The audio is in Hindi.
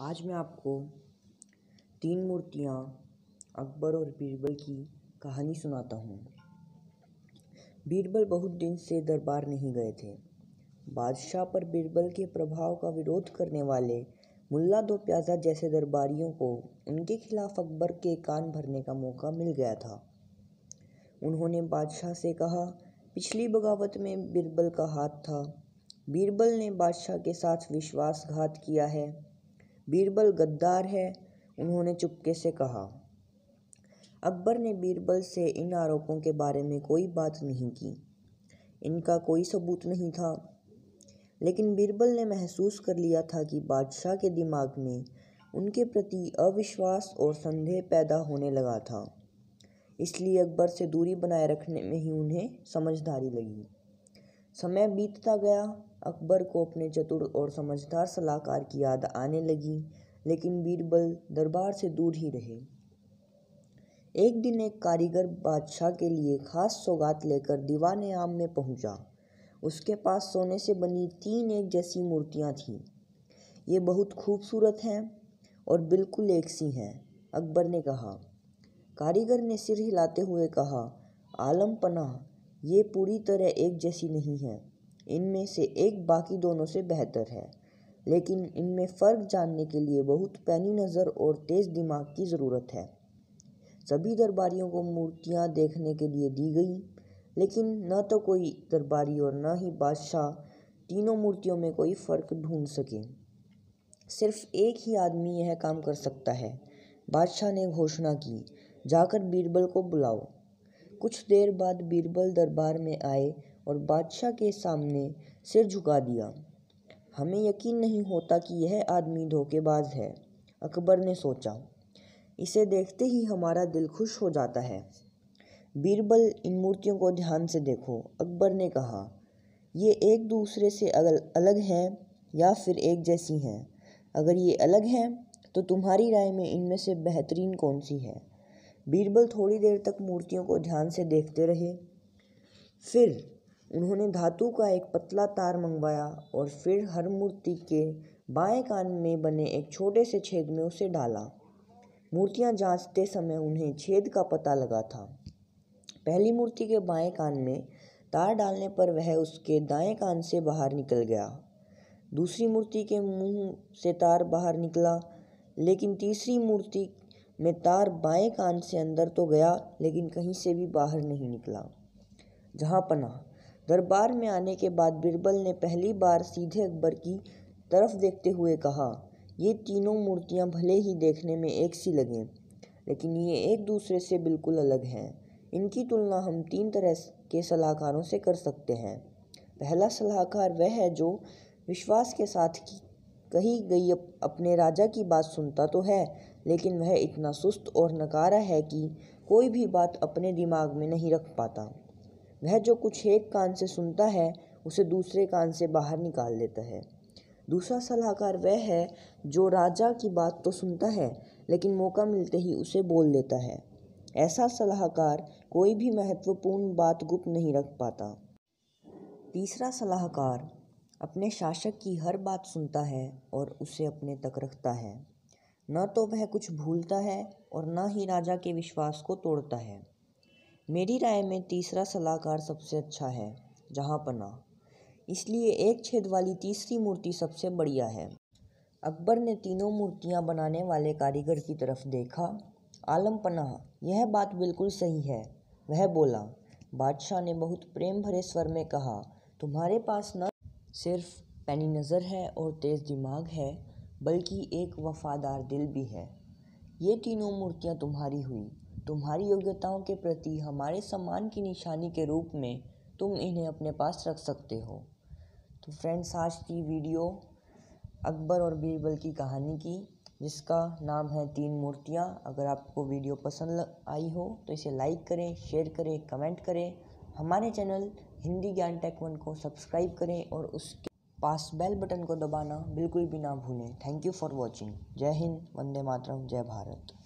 आज मैं आपको तीन मूर्तियाँ अकबर और बीरबल की कहानी सुनाता हूँ। बीरबल बहुत दिन से दरबार नहीं गए थे। बादशाह पर बीरबल के प्रभाव का विरोध करने वाले मुल्ला दो प्याजा जैसे दरबारियों को उनके खिलाफ अकबर के कान भरने का मौका मिल गया था। उन्होंने बादशाह से कहा, पिछली बगावत में बीरबल का हाथ था। बीरबल ने बादशाह के साथ विश्वासघात किया है। बीरबल गद्दार है, उन्होंने चुपके से कहा। अकबर ने बीरबल से इन आरोपों के बारे में कोई बात नहीं की। इनका कोई सबूत नहीं था। लेकिन बीरबल ने महसूस कर लिया था कि बादशाह के दिमाग में उनके प्रति अविश्वास और संदेह पैदा होने लगा था। इसलिए अकबर से दूरी बनाए रखने में ही उन्हें समझदारी लगी। समय बीतता गया। अकबर को अपने चतुर और समझदार सलाहकार की याद आने लगी, लेकिन बीरबल दरबार से दूर ही रहे। एक दिन एक कारीगर बादशाह के लिए खास सौगात लेकर दीवान आम में पहुँचा। उसके पास सोने से बनी तीन एक जैसी मूर्तियाँ थीं। ये बहुत खूबसूरत हैं और बिल्कुल एक सी हैं, अकबर ने कहा। कारीगर ने सिर हिलाते हुए कहा, आलम पनाह ये पूरी तरह एक जैसी नहीं है। इनमें से एक बाकी दोनों से बेहतर है। लेकिन इनमें फ़र्क जानने के लिए बहुत पैनी नज़र और तेज़ दिमाग की ज़रूरत है। सभी दरबारियों को मूर्तियाँ देखने के लिए दी गई, लेकिन न तो कोई दरबारी और न ही बादशाह तीनों मूर्तियों में कोई फ़र्क ढूंढ सके। सिर्फ़ एक ही आदमी यह काम कर सकता है। बादशाह ने घोषणा की, जाकर बीरबल को बुलाओ। कुछ देर बाद बीरबल दरबार में आए और बादशाह के सामने सिर झुका दिया। हमें यकीन नहीं होता कि यह आदमी धोखेबाज है, अकबर ने सोचा। इसे देखते ही हमारा दिल खुश हो जाता है। बीरबल इन मूर्तियों को ध्यान से देखो, अकबर ने कहा। ये एक दूसरे से अलग अलग हैं या फिर एक जैसी हैं? अगर ये अलग हैं तो तुम्हारी राय में इनमें से बेहतरीन कौन सी है? बीरबल थोड़ी देर तक मूर्तियों को ध्यान से देखते रहे। फिर उन्होंने धातु का एक पतला तार मंगवाया और फिर हर मूर्ति के बाएँ कान में बने एक छोटे से छेद में उसे डाला। मूर्तियाँ जांचते समय उन्हें छेद का पता लगा था। पहली मूर्ति के बाएँ कान में तार डालने पर वह उसके दाएँ कान से बाहर निकल गया। दूसरी मूर्ति के मुँह से तार बाहर निकला, लेकिन तीसरी मूर्ति में तार बाएँ कान से अंदर तो गया, लेकिन कहीं से भी बाहर नहीं निकला। जहाँ पना दरबार में आने के बाद बीरबल ने पहली बार सीधे अकबर की तरफ़ देखते हुए कहा, ये तीनों मूर्तियाँ भले ही देखने में एक सी लगें, लेकिन ये एक दूसरे से बिल्कुल अलग हैं। इनकी तुलना हम तीन तरह के सलाहकारों से कर सकते हैं। पहला सलाहकार वह है जो विश्वास के साथ की, कही गई अपने राजा की बात सुनता तो है लेकिन वह इतना सुस्त और नकारा है कि कोई भी बात अपने दिमाग में नहीं रख पाता। वह जो कुछ एक कान से सुनता है, उसे दूसरे कान से बाहर निकाल देता है। दूसरा सलाहकार वह है, जो राजा की बात तो सुनता है, लेकिन मौका मिलते ही उसे बोल देता है। ऐसा सलाहकार कोई भी महत्वपूर्ण बात गुप्त नहीं रख पाता। तीसरा सलाहकार अपने शासक की हर बात सुनता है और उसे अपने तक रखता है। न तो वह कुछ भूलता है और न ही राजा के विश्वास को तोड़ता है। मेरी राय में तीसरा सलाहकार सबसे अच्छा है जहाँ पना इसलिए एक छेद वाली तीसरी मूर्ति सबसे बढ़िया है। अकबर ने तीनों मूर्तियाँ बनाने वाले कारीगर की तरफ़ देखा। आलम पनाह यह बात बिल्कुल सही है। वह बोला, बादशाह ने बहुत प्रेम भरे स्वर में कहा, तुम्हारे पास न सिर्फ़ पैनी नज़र है और तेज़ दिमाग है बल्कि एक वफादार दिल भी है। ये तीनों मूर्तियाँ तुम्हारी हुई। तुम्हारी योग्यताओं के प्रति, हमारे सम्मान की निशानी के रूप में तुम इन्हें अपने पास रख सकते हो। तो फ्रेंड्स आज की वीडियो अकबर और बीरबल की कहानी की, जिसका नाम है तीन मूर्तियाँ। अगर आपको वीडियो पसंद आई हो तो इसे लाइक करें शेयर करें कमेंट करें। हमारे चैनल हिंदी ज्ञान टेक वन को सब्सक्राइब करें और उसके पास बेल बटन को दबाना बिल्कुल भी ना भूलें। Thank you for watching. जय हिंद, वंदे मातरम, जय भारत।